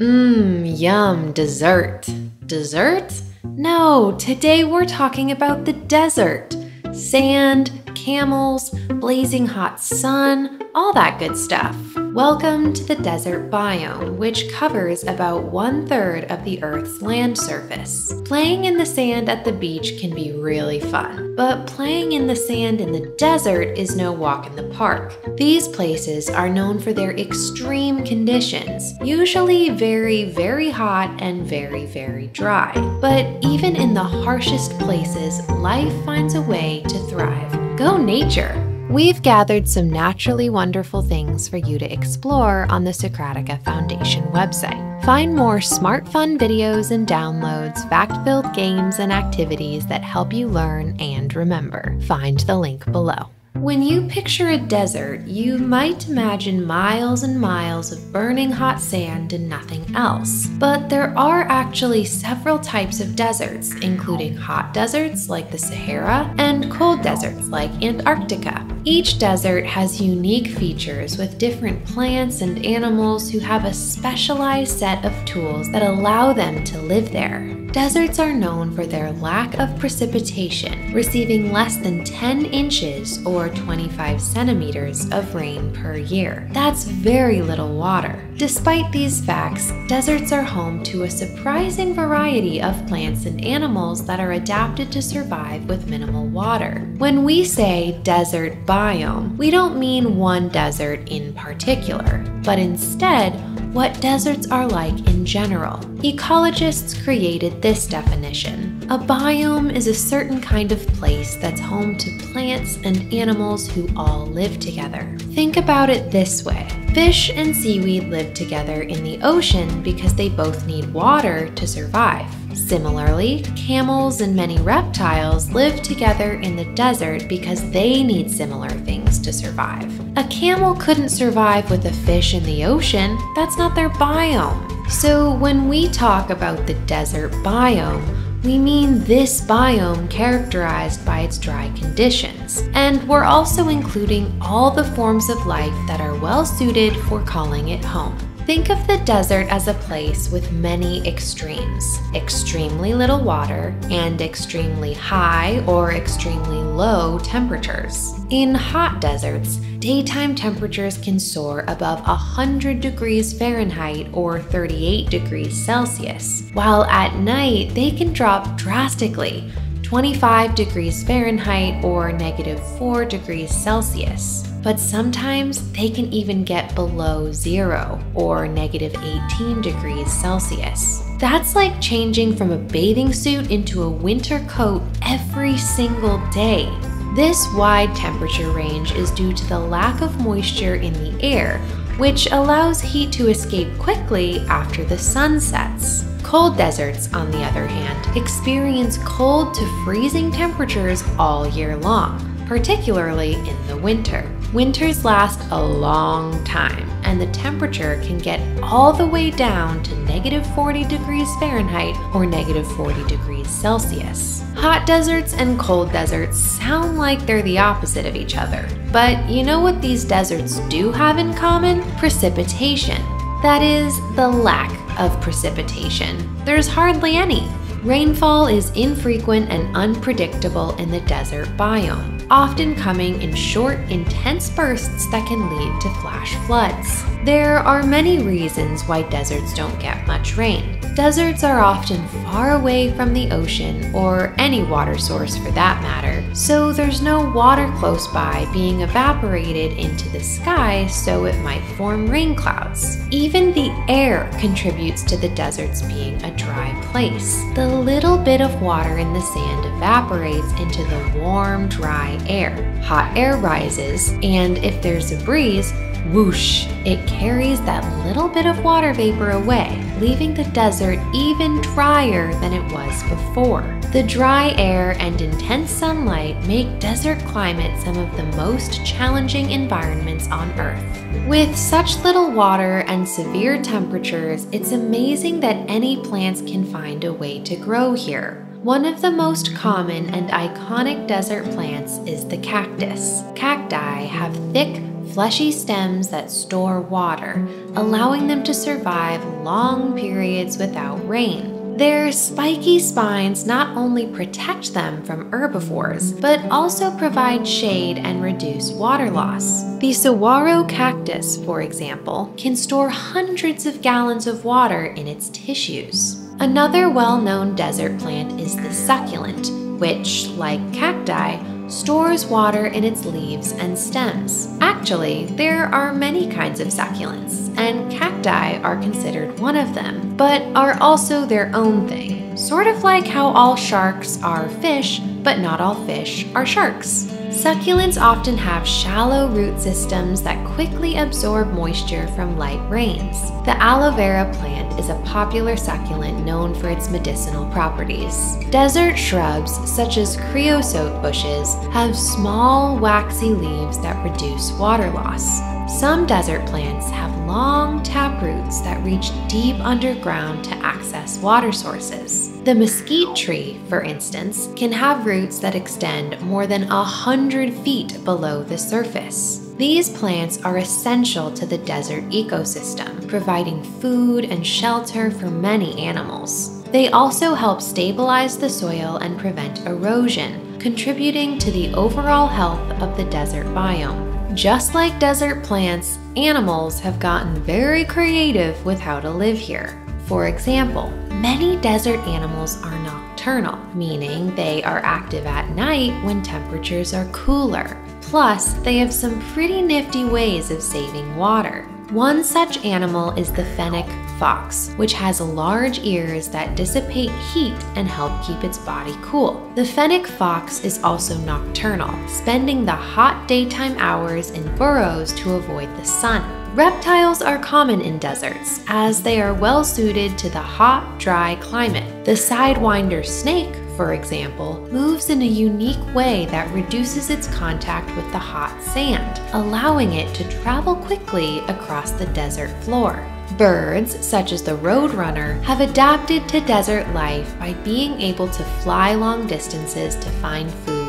Mmm, yum, dessert. Dessert? No, today we're talking about the desert. Sand, camels, blazing hot sun, all that good stuff. Welcome to the desert biome, which covers about one third of the Earth's land surface. Playing in the sand at the beach can be really fun, but playing in the sand in the desert is no walk in the park. These places are known for their extreme conditions, usually very, very hot and very, very dry. But even in the harshest places, life finds a way to thrive. Go nature! We've gathered some naturally wonderful things for you to explore on the Socratica Foundation website. Find more smart fun videos and downloads, fact filled games, and activities that help you learn and remember. Find the link below. When you picture a desert, you might imagine miles and miles of burning hot sand and nothing else. But there are actually several types of deserts, including hot deserts like the Sahara and cold deserts like Antarctica. Each desert has unique features with different plants and animals who have a specialized set of tools that allow them to live there. Deserts are known for their lack of precipitation, receiving less than 10 inches or 25 centimeters of rain per year. That's very little water. Despite these facts, deserts are home to a surprising variety of plants and animals that are adapted to survive with minimal water. When we say desert biome, we don't mean one desert in particular, but instead, what deserts are like in general. Ecologists created this definition. A biome is a certain kind of place that's home to plants and animals who all live together. Think about it this way. Fish and seaweed live together in the ocean because they both need water to survive. Similarly, camels and many reptiles live together in the desert because they need similar things to survive. A camel couldn't survive with a fish in the ocean, that's not their biome. So when we talk about the desert biome, we mean this biome characterized by its dry conditions. And we're also including all the forms of life that are well suited for calling it home. Think of the desert as a place with many extremes extremely little water and extremely high or extremely low temperatures. In hot deserts, daytime temperatures can soar above 100 degrees Fahrenheit or 38 degrees Celsius, while at night they can drop drastically 25 degrees Fahrenheit or negative 4 degrees Celsius but sometimes they can even get below zero or negative 18 degrees Celsius. That's like changing from a bathing suit into a winter coat every single day. This wide temperature range is due to the lack of moisture in the air, which allows heat to escape quickly after the sun sets. Cold deserts, on the other hand, experience cold to freezing temperatures all year long, particularly in the winter. Winters last a long time, and the temperature can get all the way down to negative 40 degrees Fahrenheit or negative 40 degrees Celsius. Hot deserts and cold deserts sound like they're the opposite of each other, but you know what these deserts do have in common? Precipitation. That is, the lack of precipitation. There's hardly any. Rainfall is infrequent and unpredictable in the desert biome, often coming in short, intense bursts that can lead to flash floods. There are many reasons why deserts don't get much rain. Deserts are often far away from the ocean or any water source for that matter, so there's no water close by being evaporated into the sky so it might form rain clouds. Even the air contributes to the deserts being a dry place. The little bit of water in the sand evaporates into the warm, dry air. Hot air rises, and if there's a breeze, whoosh, it carries that little bit of water vapor away, leaving the desert even drier than it was before. The dry air and intense sunlight make desert climate some of the most challenging environments on Earth. With such little water and severe temperatures, it's amazing that any plants can find a way to grow here. One of the most common and iconic desert plants is the cactus. Cacti have thick, fleshy stems that store water, allowing them to survive long periods without rain. Their spiky spines not only protect them from herbivores, but also provide shade and reduce water loss. The saguaro cactus, for example, can store hundreds of gallons of water in its tissues. Another well known desert plant is the succulent, which, like cacti, stores water in its leaves and stems. Actually, there are many kinds of succulents, and cacti are considered one of them, but are also their own thing. Sort of like how all sharks are fish, but not all fish are sharks. Succulents often have shallow root systems that quickly absorb moisture from light rains. The aloe vera plant is a popular succulent known for its medicinal properties. Desert shrubs, such as creosote bushes, have small, waxy leaves that reduce water loss. Some desert plants have long tap roots that reach deep underground to access water sources. The mesquite tree, for instance, can have roots that extend more than a hundred feet below the surface. These plants are essential to the desert ecosystem, providing food and shelter for many animals. They also help stabilize the soil and prevent erosion, contributing to the overall health of the desert biome. Just like desert plants, animals have gotten very creative with how to live here. For example, many desert animals are nocturnal, meaning they are active at night when temperatures are cooler. Plus, they have some pretty nifty ways of saving water. One such animal is the fennec fox, which has large ears that dissipate heat and help keep its body cool. The fennec fox is also nocturnal, spending the hot daytime hours in burrows to avoid the sun. Reptiles are common in deserts, as they are well suited to the hot, dry climate. The sidewinder snake, for example, moves in a unique way that reduces its contact with the hot sand, allowing it to travel quickly across the desert floor. Birds, such as the roadrunner, have adapted to desert life by being able to fly long distances to find food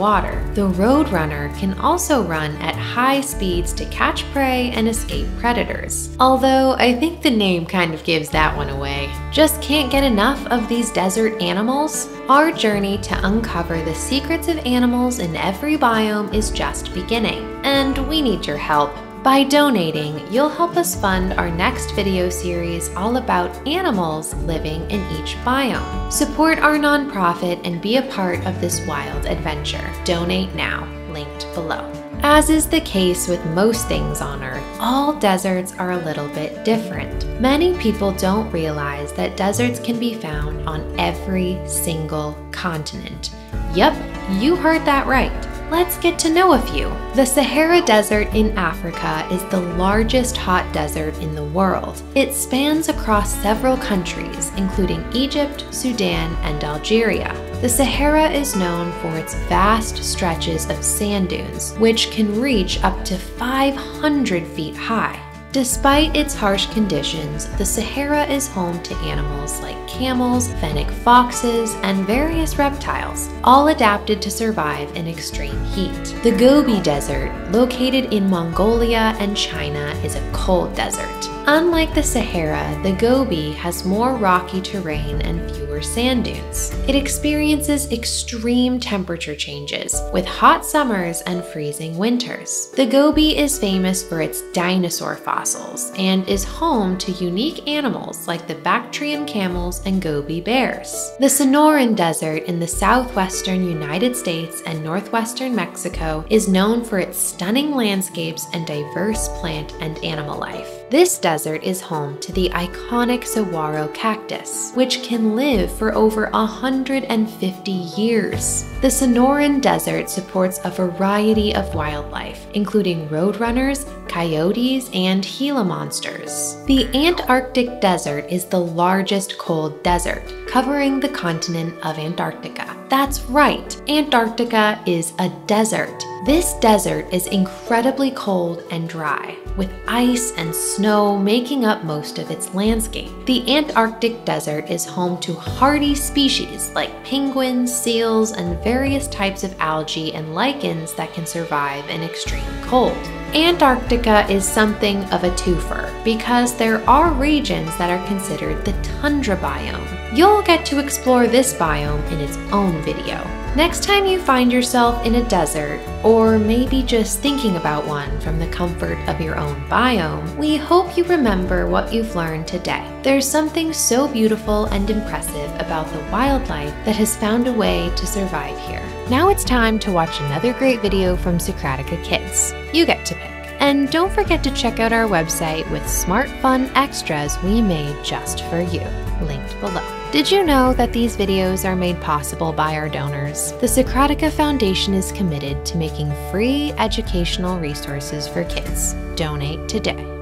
water. The roadrunner can also run at high speeds to catch prey and escape predators. Although I think the name kind of gives that one away. Just can't get enough of these desert animals? Our journey to uncover the secrets of animals in every biome is just beginning, and we need your help. By donating, you'll help us fund our next video series all about animals living in each biome. Support our nonprofit and be a part of this wild adventure. Donate now, linked below. As is the case with most things on Earth, all deserts are a little bit different. Many people don't realize that deserts can be found on every single continent. Yep, you heard that right let's get to know a few. The Sahara Desert in Africa is the largest hot desert in the world. It spans across several countries, including Egypt, Sudan, and Algeria. The Sahara is known for its vast stretches of sand dunes, which can reach up to 500 feet high. Despite its harsh conditions, the Sahara is home to animals like camels, fennec foxes, and various reptiles, all adapted to survive in extreme heat. The Gobi Desert, located in Mongolia and China, is a cold desert. Unlike the Sahara, the Gobi has more rocky terrain and fewer sand dunes. It experiences extreme temperature changes, with hot summers and freezing winters. The Gobi is famous for its dinosaur fossils and is home to unique animals like the Bactrian camels and Gobi bears. The Sonoran Desert in the southwestern United States and northwestern Mexico is known for its stunning landscapes and diverse plant and animal life. This desert is home to the iconic saguaro cactus, which can live for over 150 years. The Sonoran Desert supports a variety of wildlife, including roadrunners, coyotes, and Gila monsters. The Antarctic Desert is the largest cold desert, covering the continent of Antarctica. That's right, Antarctica is a desert. This desert is incredibly cold and dry, with ice and snow making up most of its landscape. The Antarctic desert is home to hardy species like penguins, seals, and various types of algae and lichens that can survive in extreme cold. Antarctica is something of a twofer because there are regions that are considered the tundra biome. You'll get to explore this biome in its own video. Next time you find yourself in a desert, or maybe just thinking about one from the comfort of your own biome, we hope you remember what you've learned today. There's something so beautiful and impressive about the wildlife that has found a way to survive here. Now it's time to watch another great video from Socratica Kids. You get to pick. And don't forget to check out our website with smart fun extras we made just for you, linked below. Did you know that these videos are made possible by our donors? The Socratica Foundation is committed to making free educational resources for kids. Donate today.